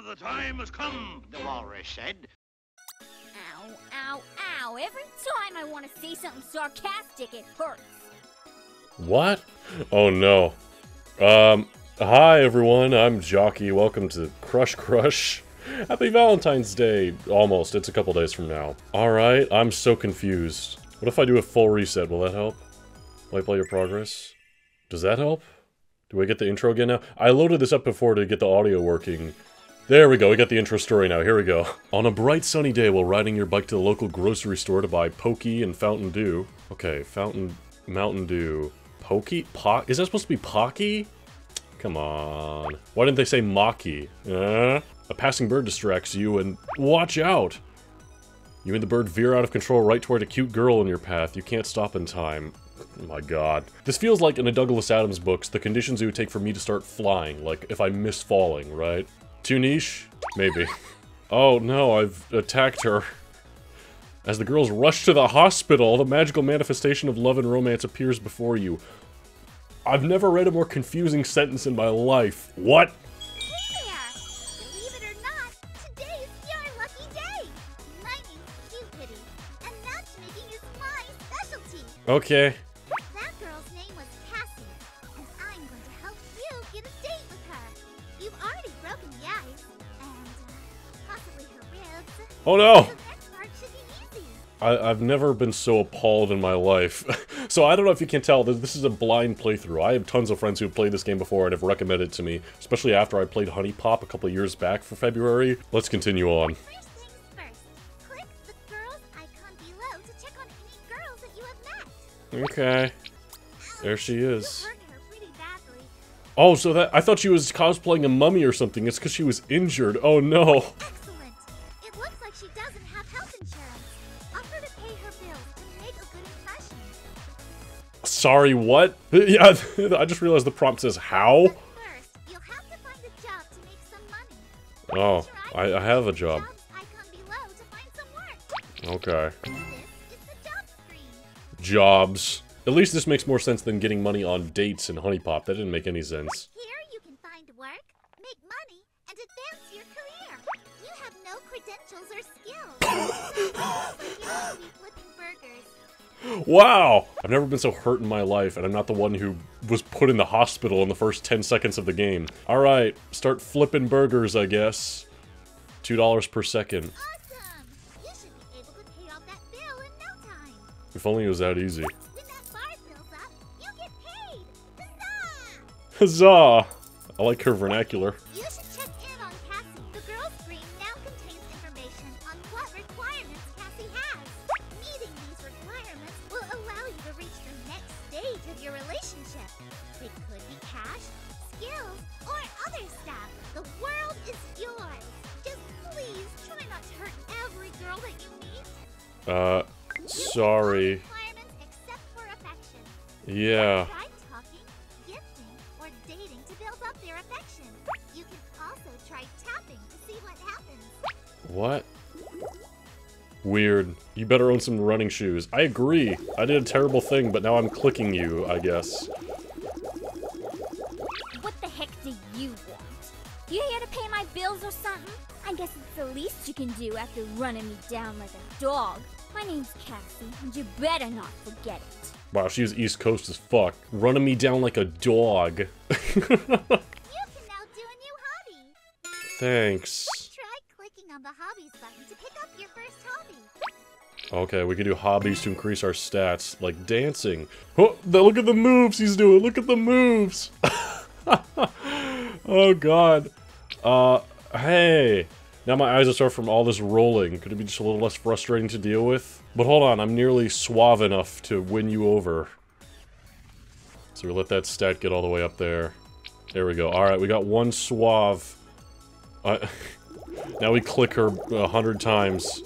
Father, the time has come, the walrus said. Ow, ow, ow. Every time I want to say something sarcastic, it hurts. What? Oh no. Um, hi everyone, I'm Jockey. Welcome to Crush Crush. Happy Valentine's Day. Almost. It's a couple days from now. Alright, I'm so confused. What if I do a full reset? Will that help? Wipe all your progress? Does that help? Do I get the intro again now? I loaded this up before to get the audio working. There we go, we got the intro story now, here we go. On a bright sunny day while riding your bike to the local grocery store to buy Pokey and Fountain Dew. Okay, Fountain... Mountain Dew... Pokey? Po is that supposed to be Pocky? Come on. Why didn't they say Maki? Uh? A passing bird distracts you and... Watch out! You and the bird veer out of control right toward a cute girl in your path. You can't stop in time. Oh my god. This feels like in a Douglas Adams books, the conditions it would take for me to start flying, like if I miss falling, right? Too niche? Maybe. Oh no, I've attacked her. As the girls rush to the hospital, the magical manifestation of love and romance appears before you. I've never read a more confusing sentence in my life. What? Hey Oh no! The next part should be easy. I, I've never been so appalled in my life. so I don't know if you can tell, this, this is a blind playthrough. I have tons of friends who have played this game before and have recommended it to me, especially after I played HuniePop a couple of years back for February. Let's continue on. First things first, click the girl's icon below to check on any girls that you have met. Okay. There she is. You hurt her pretty badly. Oh, so that- I thought she was cosplaying a mummy or something. It's because she was injured. Oh no. Sorry, what? Yeah, I just realized the prompt says how? First, you'll have to find a job to make some money. Oh, I, I have a job. Jobs icon below to find some work. Okay. This is the job screen. Jobs. At least this makes more sense than getting money on dates and HuniePop. That didn't make any sense. Here you can find work, make money, and advance your career. You have no credentials or skills. Wow! I've never been so hurt in my life, and I'm not the one who was put in the hospital in the first 10 seconds of the game. Alright, start flipping burgers, I guess. $2 per second. Awesome! You should be able to pay off that bill in no time. If only it was that easy. When that bar fills up, you get paid. Huzzah! Huzzah! I like her vernacular. Relationship. It could be cash, skills, or other stuff. The world is yours. Just please try not to hurt every girl that you meet. Uh, sorry. except for affection. Yeah. Try talking, gifting, or dating to build up their affection. You can also try tapping to see what happens. What? Weird. You better own some running shoes. I agree. I did a terrible thing, but now I'm clicking you, I guess. What the heck do you want? You here to pay my bills or something? I guess it's the least you can do after running me down like a dog. My name's Cassie, and you better not forget it. Wow, she was East Coast as fuck. Running me down like a dog. You can now do a new hobby. Thanks. Try clicking on the hobbies button to pick up your first hobby. Okay, we can do hobbies to increase our stats, like dancing. Oh, look at the moves he's doing. Look at the moves. oh god. Uh, hey. Now my eyes are sore from all this rolling. Could it be just a little less frustrating to deal with? But hold on, I'm nearly suave enough to win you over. So we let that stat get all the way up there. There we go. Alright, we got one suave. Uh, now we click her a hundred times.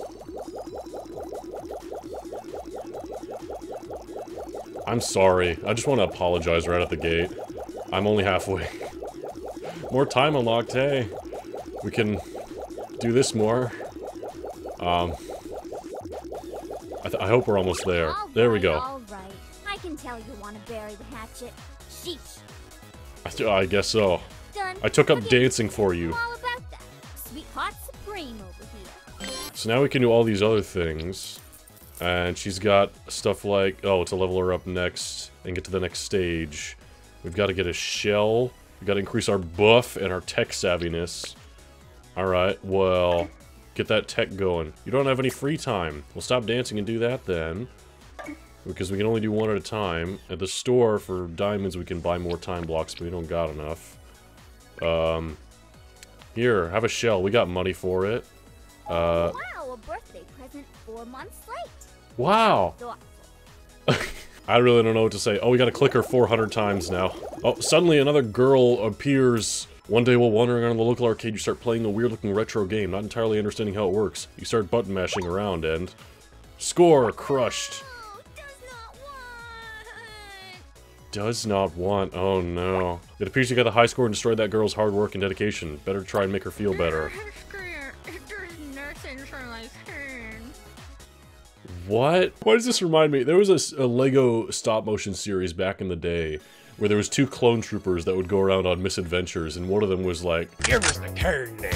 I'm sorry. I just want to apologize right at the gate. I'm only halfway. more time unlocked, hey. We can do this more. Um, I, th I hope we're almost there. There we go. All right. I can tell you want to bury the hatchet. Sheesh. I, I guess so. Done. I took up Okay, dancing for you. I'm all about that. Hot Supreme over here. So now we can do all these other things. And she's got stuff like, oh, to level her up next and get to the next stage. We've got to get a shell. We've got to increase our buff and our tech savviness. Alright, well, get that tech going. You don't have any free time. We'll stop dancing and do that then. Because we can only do one at a time. At the store, for diamonds, we can buy more time blocks, but we don't got enough. Um, here, have a shell. We got money for it. Uh, Wow, a birthday present four months late. Wow. I really don't know what to say. Oh, we gotta click her 400 times now. Oh, suddenly another girl appears. One day while wandering around the local arcade, you start playing a weird-looking retro game, not entirely understanding how it works. You start button mashing around and... Score! Crushed! Does not want. Does not want. Oh no. It appears you got a high score and destroyed that girl's hard work and dedication. Better try and make her feel better. What? Why does this remind me? There was a Lego stop motion series back in the day where there was two clone troopers that would go around on misadventures, and one of them was like, Give us the candy.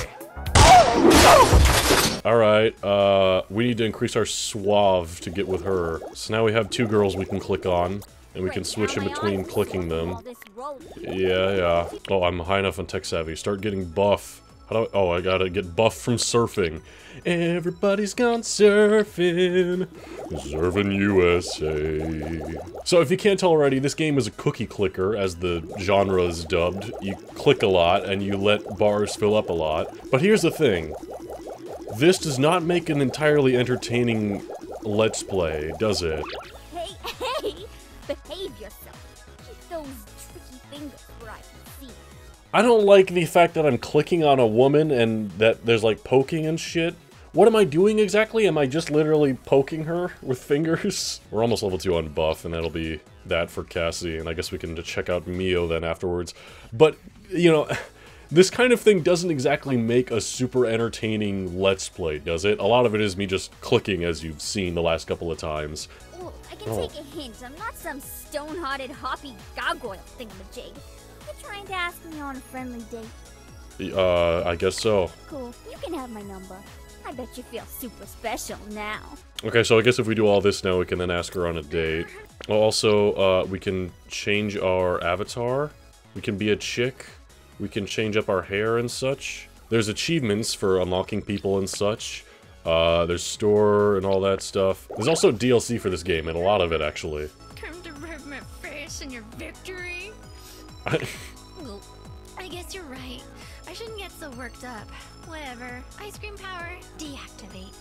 "All right, uh, we need to increase our suave to get with her." So now we have two girls we can click on, and we can switch in between clicking them. Yeah, yeah. Oh, I'm high enough on tech savvy. Start getting buff. How do I? Oh, I gotta get buff from surfing. Everybody's gone surfing. Surfing USA. So if you can't tell already, this game is a cookie clicker, as the genre is dubbed. You click a lot and you let bars fill up a lot. But here's the thing. This does not make an entirely entertaining Let's Play, does it? I don't like the fact that I'm clicking on a woman and that there's like poking and shit. What am I doing exactly? Am I just literally poking her with fingers? We're almost level 2 on buff, and that'll be that for Cassie, and I guess we can check out Mio then afterwards. But, you know, this kind of thing doesn't exactly make a super entertaining Let's Play, does it? A lot of it is me just clicking, as you've seen the last couple of times. Oh, I can Oh. take a hint. I'm not some stone-hearted hoppy gargoyle thingamajig. You're trying to ask me on a friendly date. Uh, I guess so. Cool. You can have my number. I bet you feel super special now. Okay, so I guess if we do all this now, we can then ask her on a date. Also, uh, we can change our avatar. We can be a chick. We can change up our hair and such. There's achievements for unlocking people and such. Uh, there's store and all that stuff. There's also DLC for this game, and a lot of it, actually. Come to rub my face in your victory? Well, I guess you're right. I shouldn't get so worked up. Whatever. Ice cream power, deactivate.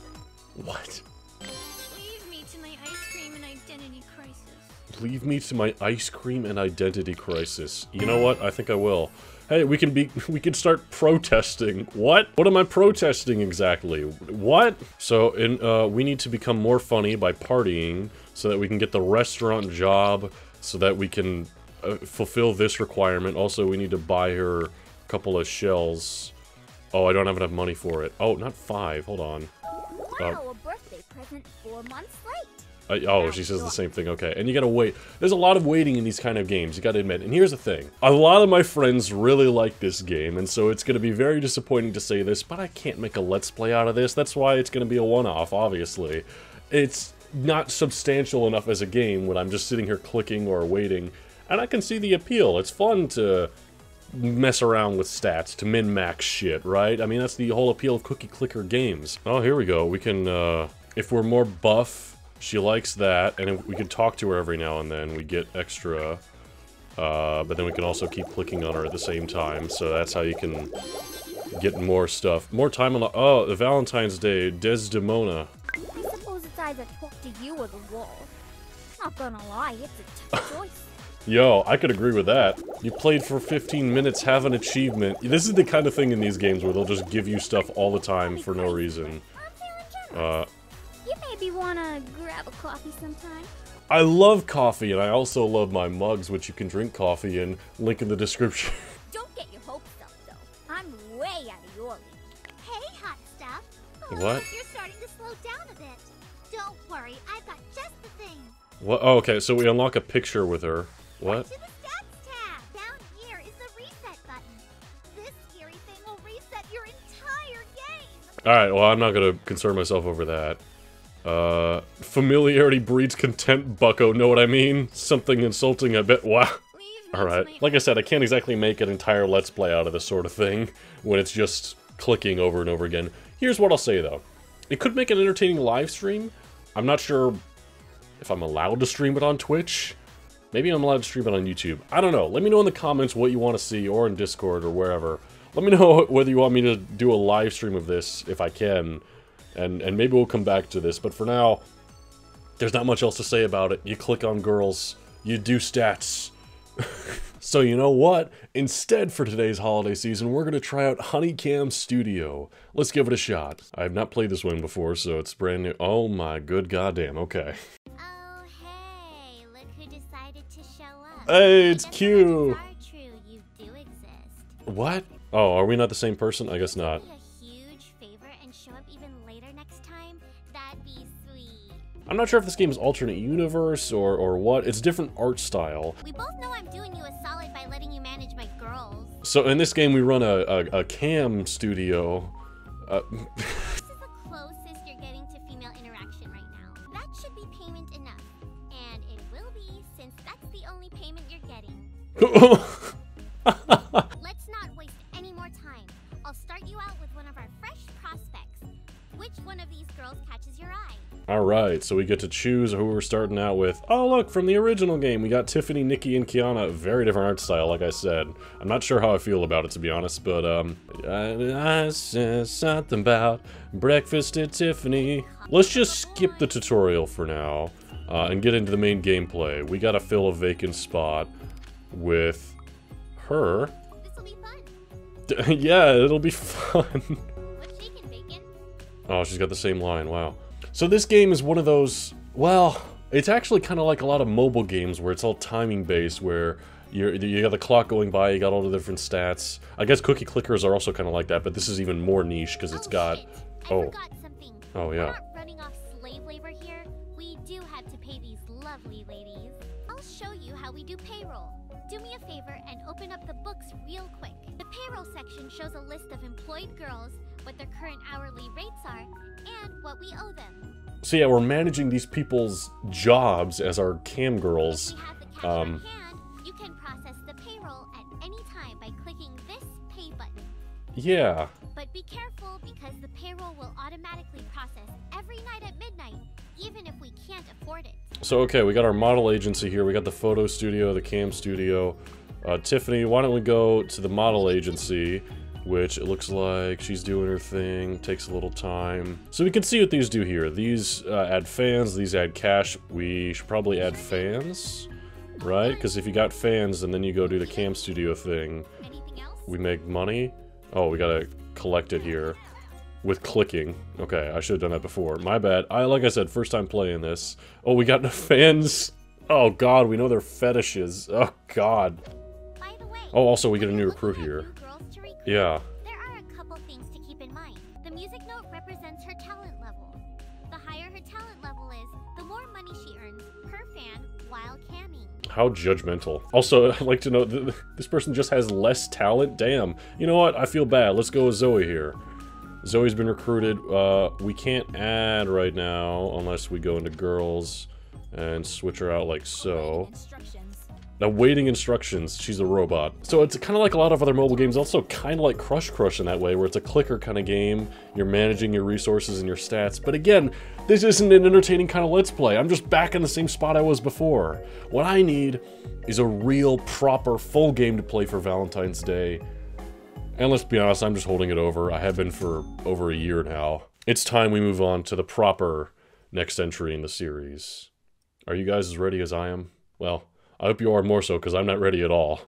what? Leave me to my ice cream and identity crisis. Leave me to my ice cream and identity crisis. You know what? I think I will. Hey, we can be we can start protesting. What? What am I protesting exactly? What? So, in uh we need to become more funny by partying so that we can get the restaurant job so that we can uh, fulfill this requirement. Also, we need to buy her a couple of shells. Oh, I don't have enough money for it. Oh, not 5. Hold on. Wow, a birthday present four months late. Uh, oh, she says the same thing. Okay, and you gotta wait. There's a lot of waiting in these kind of games. You gotta admit. And here's the thing: a lot of my friends really like this game, and so it's gonna be very disappointing to say this, but I can't make a let's play out of this. That's why it's gonna be a one-off. Obviously, it's not substantial enough as a game when I'm just sitting here clicking or waiting, and I can see the appeal. It's fun to mess around with stats to min-max shit, right? I mean, that's the whole appeal of cookie clicker games. Oh, here we go. We can, uh, if we're more buff, she likes that, and we can talk to her every now and then, we get extra. Uh, but then we can also keep clicking on her at the same time, so that's how you can get more stuff. More time on the- oh, the Valentine's Day, Desdemona. I suppose it's either talk to you or the wall. Not gonna lie, it's a tough choice. Yo, I could agree with that. You played for 15 minutes, have an achievement. This is the kind of thing in these games where they'll just give you stuff all the time for no reason. I'm feeling generous. Uh, you maybe wanna grab a coffee sometime? I love coffee, and I also love my mugs, which you can drink coffee in. Link in the description. Don't get your hopes up, though. I'm way out of your league. Hey, hot stuff. Oh, What? You're starting to slow down a bit. Don't worry, I've got just the thing. What? Oh, okay, so we unlock a picture with her. What? To the stats tab. Down here is the reset button. This scary thing will reset your entire Alright, well, I'm not gonna concern myself over that. Uh, familiarity breeds contempt, bucko, know what I mean? Something insulting a bit, wow. Alright, like I said, I can't exactly make an entire Let's Play out of this sort of thing, when it's just clicking over and over again. Here's what I'll say, though. It could make an entertaining live stream. I'm not sure if I'm allowed to stream it on Twitch. Maybe I'm allowed to stream it on YouTube. I don't know. Let me know in the comments what you want to see, or in Discord, or wherever. Let me know whether you want me to do a live stream of this, if I can. And, and maybe we'll come back to this. But for now, there's not much else to say about it. You click on girls. You do stats. so you know what? Instead for today's holiday season, we're going to try out HunieCam Studio. Let's give it a shot. I have not played this one before, so it's brand new. Oh my good goddamn, okay. Hey, it's Kyu. Are true, you do exist. What? Oh, are we not the same person? I guess not. Be a huge favor and show up even later next time? That'd be sweet. I'm not sure if this game is alternate universe or, or what. It's different art style. We both know I'm doing you a solid by letting you manage my girls. So in this game, we run a, a, a cam studio. Uh, This is the closest you're getting to female interaction right now. That should be payment enough. And it will be, since that's the only payment you're getting. Let's not waste any more time. I'll start you out with one of our fresh prospects. Which one of these girls catches your eye? Alright, so we get to choose who we're starting out with. Oh look, from the original game, we got Tiffany, Nikki, and Kyanna. Very different art style, like I said. I'm not sure how I feel about it, to be honest, but, um... I, I said something about breakfast at Tiffany. Let's just skip the tutorial for now, uh, and get into the main gameplay. We gotta fill a vacant spot with her. This'll be fun. yeah, it'll be fun. Shaking? Oh, she's got the same line. Wow. So this game is one of those. Well, it's actually kind of like a lot of mobile games where it's all timing based, where you you got the clock going by, you got all the different stats. I guess cookie clickers are also kind of like that, but this is even more niche because it's oh, got. Shit. Oh. Oh, yeah. Books real quick. The payroll section shows a list of employed girls, what their current hourly rates are, and what we owe them. So yeah, we're managing these people's jobs as our cam girls. we have the cash um, hand, you can process the payroll at any time by clicking this pay button. Yeah. But be careful because the payroll will automatically process every night at midnight, even if we can't afford it. So okay, we got our model agency here. We got the photo studio, the cam studio. Uh, Tiffany, why don't we go to the model agency, which it looks like she's doing her thing. Takes a little time. So we can see what these do here. These uh, add fans. These add cash. We should probably add fans, right? Because if you got fans and then you go do the cam studio thing, we make money. Oh, we gotta collect it here with clicking. Okay, I should have done that before. My bad. I like I said, first time playing this. Oh, we got the fans. Oh god, we know their fetishes. Oh god. By the way, Oh, also we get a new recruit here. new girls to recruit, Yeah. There are a couple things to keep in mind. The music note represents her talent level. The higher her talent level is, the more money she earns per fan while camming. How judgmental. Also, I'd like to know th this person just has less talent. Damn. You know what? I feel bad. Let's go with Zoe here. Zoe's been recruited. Uh, we can't add right now unless we go into girls and switch her out like so. Awaiting instructions. She's a robot. So it's kind of like a lot of other mobile games. Also kind of like Crush Crush in that way, where it's a clicker kind of game. You're managing your resources and your stats. But again, this isn't an entertaining kind of Let's Play. I'm just back in the same spot I was before. What I need is a real, proper, full game to play for Valentine's Day. And let's be honest, I'm just holding it over. I have been for over a year now. It's time we move on to the proper next entry in the series. Are you guys as ready as I am? Well, I hope you are more so because I'm not ready at all.